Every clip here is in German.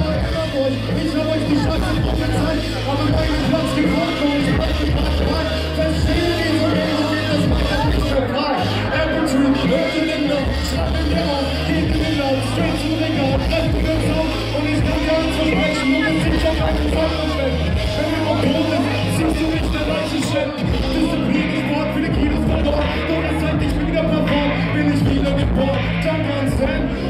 ich hab euch die Scheiße prophezeit, aber keinen Platz gefunden und ich mich gerade frei. Verstehe diese Regel, geht das weiter nicht vorbei. Every hört in den Lauf, schreibt in den auf, geht in den Lauf, straight zum Regal, trefft den auf und ich kann gar nicht versprechen, nur mit sicher keinen Fall verschwenden. Wenn wir mal tot ist, siehst du mich der Leiche schleppen. Disziplin ist Wort für die Kilos verloren, doch es hat nicht wieder performt, bin ich wieder geboren. Danke an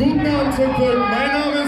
Guten Abend. Mein Name